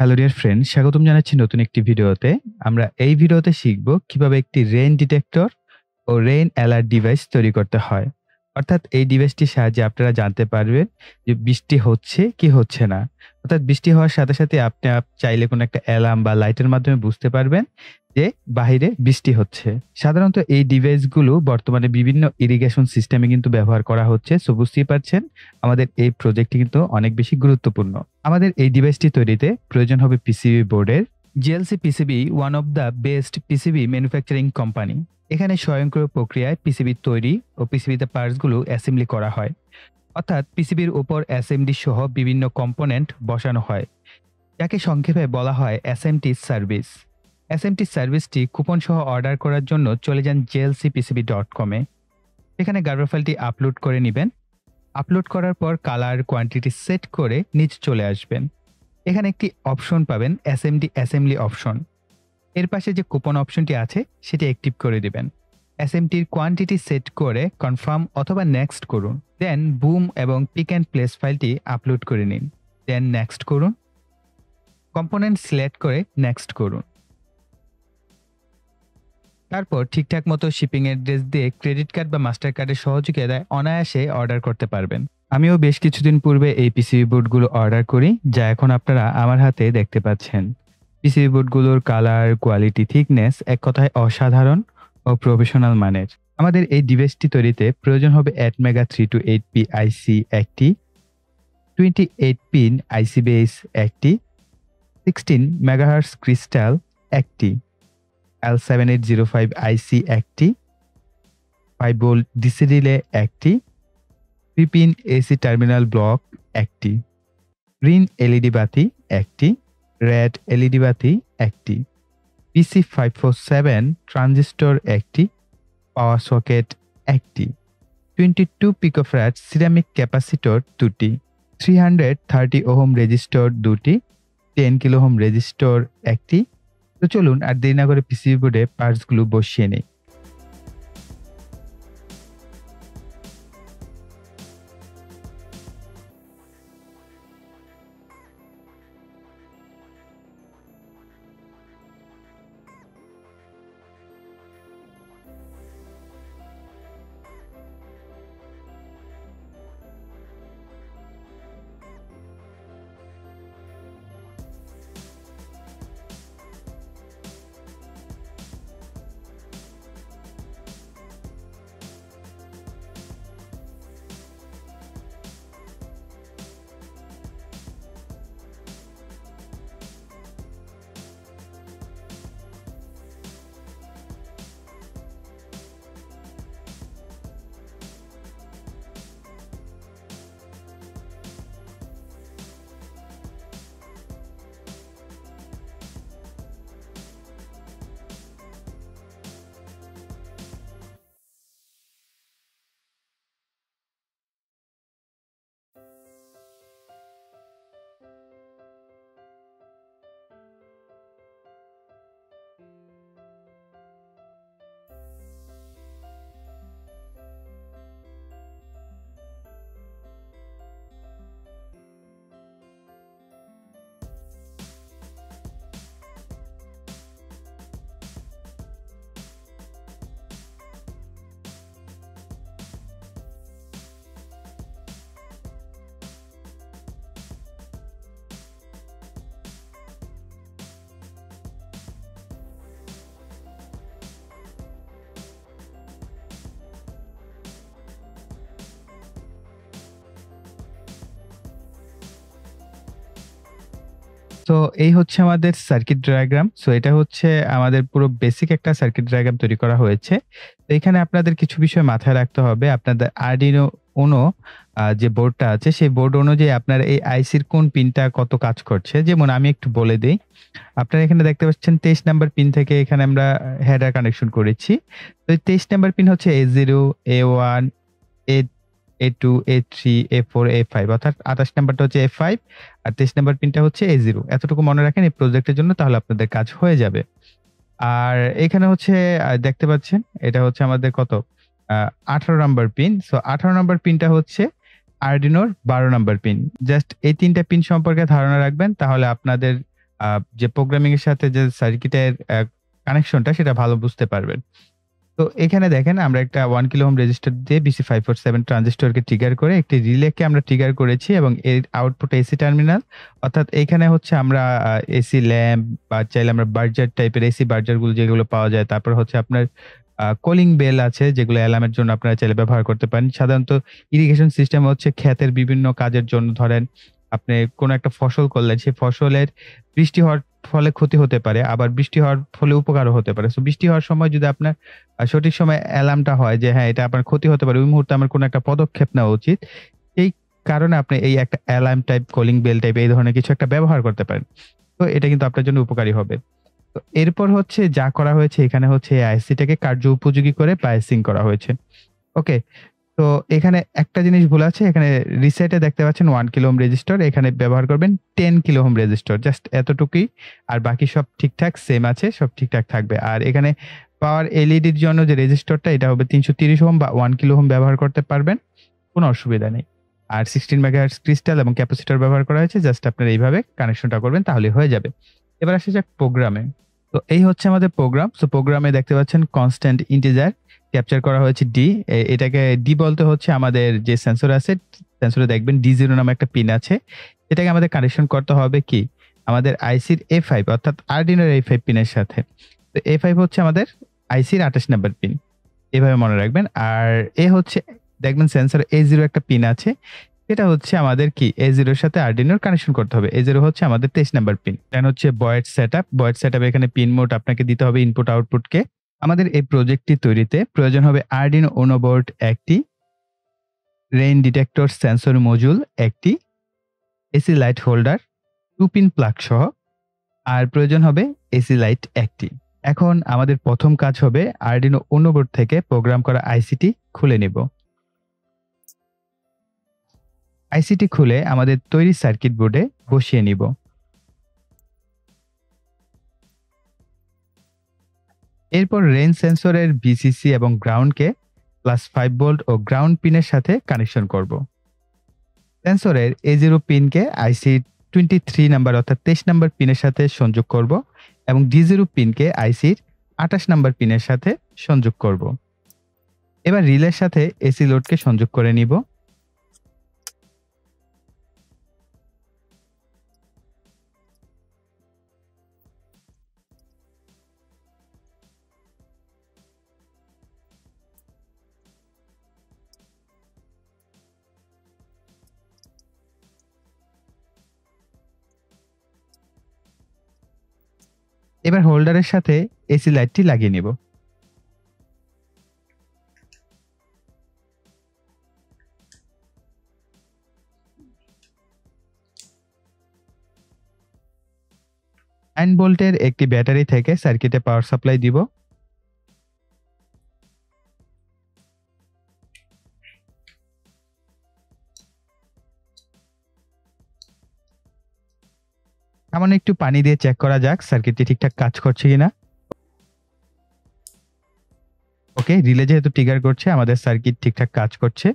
Hello dear friend স্বাগতম জানাচ্ছি নতুন একটি ভিডিওতে। আমরা এই ভিডিওতে শিখব কীভাবে একটি রেইন ডিটেক্টর ও রেইন অ্যালার্ট ডিভাইস তৈরি করতে হয়। অর্থাৎ এই ডিভাইসটির সাহায্যে আপনারা জানতে পারবেন যে বৃষ্টি হচ্ছে কি হচ্ছে না। অর্থাৎ বৃষ্টি হওয়ার সাথে সাথে আপনি আপ- চাইলে কোনো একটা অ্যালার্ম বা লাইটের মাধ্যমে বুঝতে পারবেন যে বাহিরে বৃষ্টি হচ্ছে। সাধারণত এই ডিভাইসগুলো বর্তমানে বিভিন্ন ইরিগেশন সিস্টেমে কিন্তু ব্যবহার করা হচ্ছে। সো বুঝতেই পারছেন, আমাদের এই প্রজেক্টটি কিন্তু অনেক বেশি গুরুত্বপূর্ণ। আমাদের এই ডিভাইসটি তৈরিতে প্রয়োজন হবে পিসিবি বোর্ডের JLC PCB one of the best PCB manufacturing company এখানে স্বয়ংক্রিয় প্রক্রিয়ায় পিসিবি তৈরি ও পিসিবিতে পার্টসগুলো অ্যাসেম্বলি করা হয়। অর্থাৎ পিসিবির উপর অ্যাসেম্বলি সহ বিভিন্ন কম্পোনেন্ট বসানো হয়। যাকে সংক্ষেপে বলা হয় এসএমটি সার্ভিস এসএমটি সার্ভিসটি কুপন সহ অর্ডার করার জন্য চলে যান জেএলসি পিসিবি ডট কমে এখানে গার্বার ফাইলটি আপলোড করে নেবেন। আপলোড করার পর কালার কোয়ান্টিটি সেট করে নিচ চলে আসবেন। এখানে একটি অপশন পাবেন এসএমডি অ্যাসেম্বলি অপশন এর পাশে যে কুপন অপশনটি আছে, সেটি অ্যাক্টিভ করে দিবেন। এসএমটির কোয়ান্টিটি সেট করে কনফার্ম অথবা নেক্সট করুন। দেন বুম এবং পিক অ্যান্ড প্লেস ফাইলটি আপলোড করে নিন। দেন নেক্সট করুন। কম্পোনেন্ট সিলেক্ট করে নেক্সট করুন। তারপর ঠিকঠাক মতো শিপিং অ্যাড্রেস দিয়ে ক্রেডিট কার্ড বা মাস্টার কার্ডের সহযোগিতায় অনায়াসে অর্ডার করতে পারবেন। আমিও বেশ কিছুদিন পূর্বে এই পিসিবি বোর্ডগুলো অর্ডার করি, যা এখন আপনারা আমার হাতে দেখতে পাচ্ছেন। পিসিবি বোর্ডগুলোর কালার কোয়ালিটি থিকনেস এক কথায় অসাধারণ ও প্রফেশনাল মানের। আমাদের এই ডিভাইসটি তৈরিতে প্রয়োজন হবে eight mega three two eight P IC একটি twenty eight pin IC base একটি সিক্সটিন মেগাহার্স ক্রিস্টাল একটি L seven eight zero five IC একটি ফাইভ ভোল্ট ডিসি রিলে একটি পিন এসি টার্মিনাল ব্লক একটি, গ্রিন এলইডি বাতি একটি, red LED বাতি একটি, PC five four seven transistor একটি, পাওয়ার সকেট একটি twenty two picofarad ceramic capacitor দুটি three hundred thirty ohm resistor দুটি টেন কিলো হোম রেজিস্টর একটি। তো চলুন আর দেরি না করে পিসিবি বোর্ডে পার্টসগুলো বসিয়ে নেই। তো এই হচ্ছে আমাদের সার্কিট ডায়াগ্রাম সো এটা হচ্ছে আমাদের পুরো বেসিক একটা সার্কিট ডায়াগ্রাম তৈরি করা হয়েছে। তো এখানে আপনাদের কিছু বিষয় মাথায় রাখতে হবে। আপনাদের আরডিনো উনো যে বোর্ডটা আছে, সেই বোর্ড অনুযায়ী আপনার এই আইসির কোন পিনটা কত কাজ করছে। যেমন আমি একটু বলে দিই, আপনারা এখানে দেখতে পাচ্ছেন তেইশ নাম্বার পিন থেকে এখানে আমরা হেডার কানেকশন করেছি। তো এই তেইশ নাম্বার পিন হচ্ছে A zero A one A A two A three A four A five অর্থাৎ আঠাশ নাম্বারটা হচ্ছে এ ফাইভ আর তেইশ নাম্বার পিনটা হচ্ছে এ জিরো এতটুকু মনে রাখেন এই প্রজেক্টের জন্য, তাহলে আপনাদের কাজ হয়ে যাবে। আর এখানে হচ্ছে দেখতে পাচ্ছেন, এটা হচ্ছে আমাদের কত? আঠারো নাম্বার পিন। সো আঠারো নাম্বার পিনটা হচ্ছে আর্ডিনোর বারো নাম্বার পিন। জাস্ট এই তিনটা পিন সম্পর্কে ধারণা রাখবেন, তাহলে আপনাদের যে প্রোগ্রামিং এর সাথে যে সার্কিটের কানেকশনটা সেটা ভালো বুঝতে পারবেন। তো এখানে দেখেন, আমরা একটা ওয়ান কিলো ওহম রেজিস্টার দিয়ে বিসি ফাইভ ফোর সেভেন ট্রানজিস্টরকে ট্রিগার করে একটি রিলেকে আমরা ট্রিগার করেছি এবং এর আউটপুট এসি টার্মিনাল অর্থাৎ এখানে হচ্ছে আমরা এসি ল্যাম্প বা চাইলে আমরা বার্জার টাইপের এসি বার্জারগুলো যেগুলো পাওয়া যায়, তারপর হচ্ছে আপনার কলিং বেল আছে যেগুলো অ্যালার্মের জন্য আপনারা চাইলে ব্যবহার করতে পারেন। সাধারণত ইরিগেশন সিস্টেম হচ্ছে ক্ষেতের বিভিন্ন কাজের জন্য ধরেন, আপনি কোনো একটা ফসল করলেন, সেই ফসলের বৃষ্টি হওয়ার ফলে ক্ষতি হতে পারে, আবার বৃষ্টি হওয়ার ফলে উপকারও হতে পারে। সো বৃষ্টি হওয়ার সময় যদি আপনার সঠিক সময় অ্যালার্মটা হয় যে হ্যাঁ এটা আপনার ক্ষতি হতে পারে, ওই মুহূর্তে আমার কোনো একটা পদক্ষেপ নেওয়া উচিত। এই কারণে আপনি এই একটা alarm type calling bell type এই ধরনের কিছু একটা ব্যবহার করতে পারেন। তো এটা কিন্তু আপনার জন্য উপকারী হবে। তো এরপর হচ্ছে যা করা হয়েছে, এখানে হচ্ছে এই আইসিটাকে কার্য উপযোগী করে প্রাইসিং করা হয়েছে। ওকে তো এখানে একটা জিনিস ভুল আছে, এখানে রিসেটে দেখতে পাচ্ছেন ওয়ান কিলো রেজিস্টার এখানে ব্যবহার করবেন ten kilo ohm resistor just এতটুকুই। আর বাকি সব ঠিকঠাক সেম আছে, সব ঠিকঠাক থাকবে। আর এখানে পাওয়ার এলইডির জন্য যে রেজিস্টারটা এটা হবে তিনশো তিরিশ হোম বা ওয়ান কিলো হোম ব্যবহার করতে পারবেন, কোনো অসুবিধা নেই। আর সিক্সটিন মেগাহার্স ক্রিস্টাল এবং ক্যাপাসিটার ব্যবহার করা হয়েছে জাস্ট আপনারা এইভাবে কানেকশনটা করবেন, তাহলে হয়ে যাবে। এবার আসা যাক প্রোগ্রামে তো এই হচ্ছে আমাদের প্রোগ্রাম সো প্রোগ্রামে দেখতে পাচ্ছেন কনস্ট্যান্ট ইন্টিজার ক্যাপচার করা হয়েছে ডি এটাকে ডি বলতে হচ্ছে আমাদের যে সেন্সর আছে সেন্সরে দেখবেন ডি জিরো নামে একটা পিন আছে। এটাকে আমাদের কানেকশন করতে হবে কি? আমাদের আইসির এ ফাইভ অর্থাৎ আরডিনোর এ ফাইভ পিনের সাথে। তো এ ফাইভ হচ্ছে আমাদের আইসির আঠাশ নাম্বার পিন এভাবে মনে রাখবেন। আর এ হচ্ছে, দেখবেন সেন্সর এ জিরো একটা পিন আছে। এটা হচ্ছে আমাদের কি? এ জিরোর সাথে আরডিনোর কানেকশন করতে হবে। এ জিরো হচ্ছে আমাদের তেইশ নাম্বার পিন দেন হচ্ছে void set up void set এখানে পিন মোড আপনাকে দিতে হবে ইনপুট আউটপুটকে আমাদের এই প্রজেক্টটি তৈরিতে প্রয়োজন হবে আরডিনো ওনোবোর্ড একটি রেইন ডিটেক্টর সেন্সর মজুল একটি AC light holder two pin plug সহ, আর প্রয়োজন হবে এসি লাইট একটি। এখন আমাদের প্রথম কাজ হবে আরডিনো ওনোবোর্ড থেকে প্রোগ্রাম করা আইসিটি খুলে নেব। আইসিটি খুলে আমাদের তৈরি সার্কিট বোর্ডে বসিয়ে নিব। এরপর রেঞ্জ সেন্সরের বিসিসি এবং গ্রাউন্ডকে প্লাস ফাইভ ভোল্ট ও গ্রাউন্ড পিনের সাথে কানেকশন করব। সেন্সরের এ জিরো পিনকে আইসি টোয়েন্টি থ্রি নাম্বার অর্থাৎ তেইশ নাম্বার পিনের সাথে সংযোগ করব এবং ডি জিরো পিনকে আইসির আঠাশ নাম্বার পিনের সাথে সংযোগ করব। এবার রিলের সাথে এসি লোডকে সংযোগ করে নিব। এবার হোল্ডারের সাথে এসি লাইটটি লাগিয়ে নেব। নাইন ভোল্টের একটি ব্যাটারি থেকে সার্কিটে পাওয়ার সাপ্লাই দিব। সামান্য একটু পানি দিয়ে চেক করা যাক সার্কিটটি ঠিকঠাক কাজ করছে কিনা। ওকে রিলে যেহেতু ট্রিগার করছে, আমাদের সার্কিট ঠিকঠাক কাজ করছে।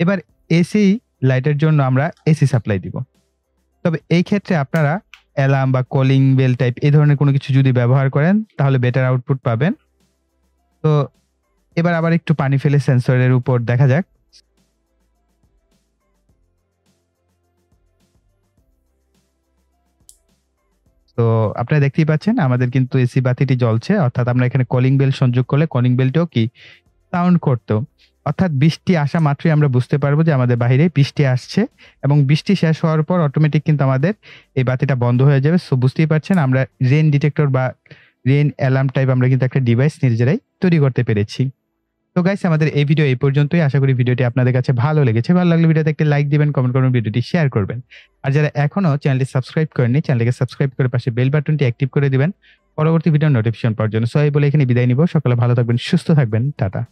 এবার এসি লাইটের জন্য আমরা এসি সাপ্লাই দিব। তবে এই ক্ষেত্রে আপনারা অ্যালার্ম বা কলিং বেল টাইপ এই ধরনের কোনো কিছু যদি ব্যবহার করেন, তাহলে বেটার আউটপুট পাবেন। তো এবার আবার একটু পানি ফেলে সেন্সরের উপর দেখা যাক। তো আপনারা দেখতেই পাচ্ছেন, আমাদের কিন্তু এসি বাতিটি জ্বলছে, অর্থাৎ আমরা এখানে কলিং বেল সংযোগ করলে কলিং বেলটাও কি সাউন্ড করতো। অর্থাৎ বৃষ্টি আসা মাত্রই আমরা বুঝতে পারব যে আমাদের বাইরে বৃষ্টি আসছে এবং বৃষ্টি শেষ হওয়ার পর অটোমেটিক কিন্তু আমাদের এই বাতিটা বন্ধ হয়ে যাবে। সো বুঝতেই পারছেন, আমরা রেন ডিটেক্টর বা রেন অ্যালার্ম টাইপ আমরা কিন্তু একটা ডিভাইস নিজেরাই তৈরি করতে পেরেছি। তো গাইস আমাদের এই ভিডিও এই পর্যন্তই। আশা করি ভিডিওটি আপনাদের কাছে ভালো লেগেছে। ভালো লাগলে ভিডিওতে একটা লাইক দিবেন কমেন্ট করবেন ভিডিওটি শেয়ার করবেন। আর যারা এখনও চ্যানেলটি সাবস্ক্রাইব করেননি চ্যানেলকে সাবস্ক্রাইব করে পাশে বেল বাটনটি অ্যাক্টিভ করে দিবেন। পরবর্তী ভিডিও নোটিফিকেশন পাওয়ার জন্য। সো এই বলে এখানে বিদায় নিব। সকালে ভালো থাকবেন, সুস্থ থাকবেন। টাটা।